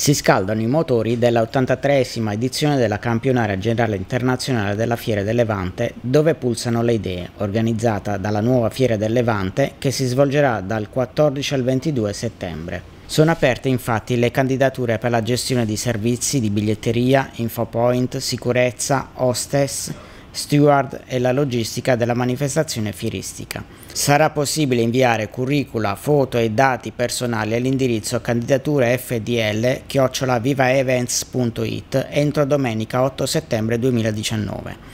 Si scaldano i motori della 83esima edizione della campionaria generale internazionale della Fiera del Levante, dove pulsano le idee, organizzata dalla nuova Fiera del Levante che si svolgerà dal 14 al 22 settembre. Sono aperte infatti le candidature per la gestione di servizi di biglietteria, infopoint, sicurezza, hostess, steward e la logistica della manifestazione fieristica. Sarà possibile inviare curricula, foto e dati personali all'indirizzo candidature fdl vivaevents.it entro domenica 8 settembre 2019.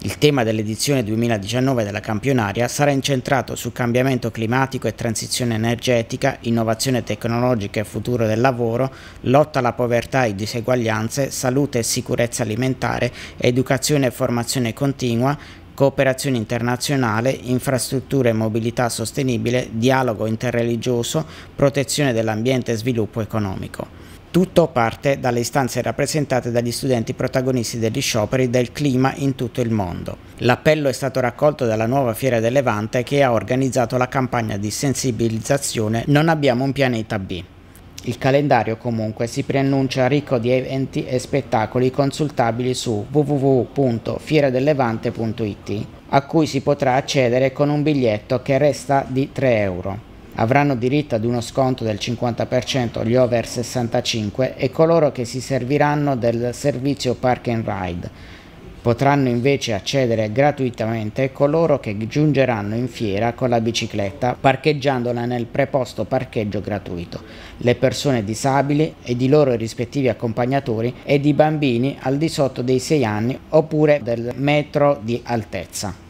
Il tema dell'edizione 2019 della campionaria sarà incentrato su cambiamento climatico e transizione energetica, innovazione tecnologica e futuro del lavoro, lotta alla povertà e diseguaglianze, salute e sicurezza alimentare, educazione e formazione continua, cooperazione internazionale, infrastrutture e mobilità sostenibile, dialogo interreligioso, protezione dell'ambiente e sviluppo economico. Tutto parte dalle istanze rappresentate dagli studenti protagonisti degli scioperi del clima in tutto il mondo. L'appello è stato raccolto dalla nuova Fiera del Levante che ha organizzato la campagna di sensibilizzazione Non abbiamo un pianeta B. Il calendario comunque si preannuncia ricco di eventi e spettacoli consultabili su www.fieradellevante.it a cui si potrà accedere con un biglietto che resta di 3 euro. Avranno diritto ad uno sconto del 50% gli over 65 e coloro che si serviranno del servizio Park and Ride Potranno invece accedere gratuitamente coloro che giungeranno in fiera con la bicicletta parcheggiandola nel preposto parcheggio gratuito, le persone disabili ed i loro rispettivi accompagnatori ed i bambini al di sotto dei 6 anni oppure del metro di altezza.